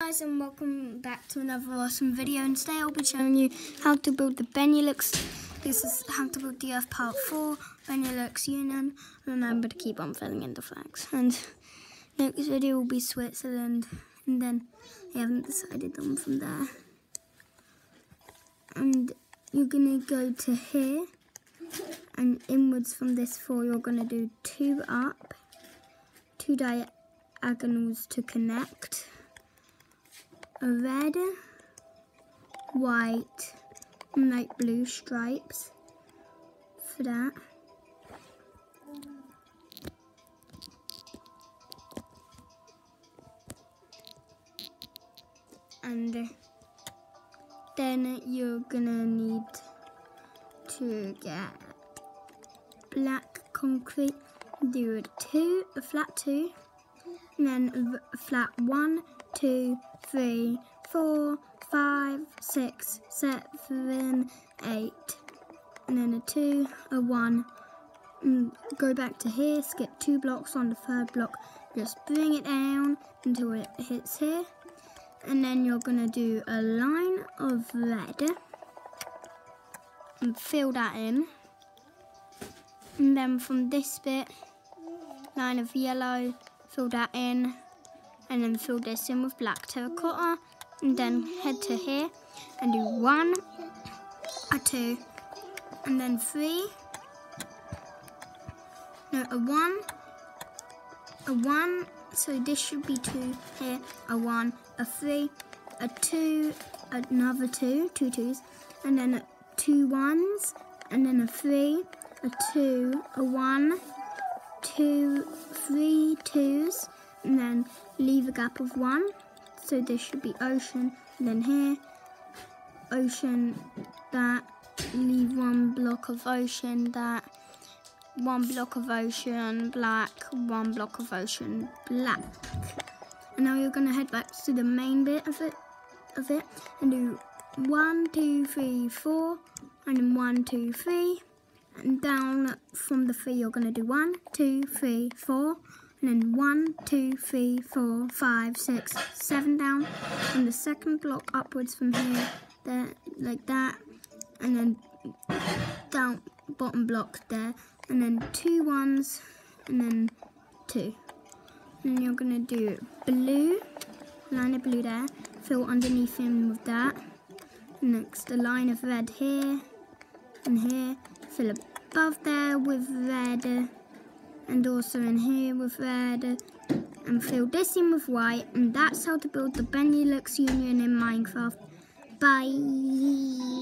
guys and welcome back to another awesome video. And today I'll be showing you how to build the Benelux. This is how to build the earth part 4 Benelux Union. Remember to keep on filling in the flags. And next video will be Switzerland. And then I haven't decided on from there. And you're gonna go to here. And inwards from this 4 you're gonna do two up two diagonals to connect red, white, and light blue stripes for that. And then you're gonna need to get black concrete, do a two, a flat two, and then a flat one, two, three, four, five, six, seven, eight. And then a two, a one. And go back to here, skip two blocks on the third block. Just bring it down until it hits here. And then you're going to do a line of red. And fill that in. And then from this bit, line of yellow, fill that in and then fill this in with black terracotta and then head to here and do one, a two, and then three, no, a one, a one, so this should be two here, a one, a three, a two, another two, two twos, and then two ones, and then a three, a two, a one, two, three twos, and then leave a gap of one. So this should be ocean, and then here, ocean, that, leave one block of ocean, that, one block of ocean, black, one block of ocean, black. And now you're gonna head back to the main bit of it, of it, and do one, two, three, four, and then one, two, three, and down from the three you're gonna do one, two, three, four, and then one, two, three, four, five, six, seven down, and the second block upwards from here, there, like that, and then down bottom block there, and then two ones, and then two. And you're gonna do blue, line of blue there, fill underneath him with that. Next, a line of red here, and here, fill above there with red, uh, and also in here with red and fill this in with white and that's how to build the Benelux Union in Minecraft. Bye!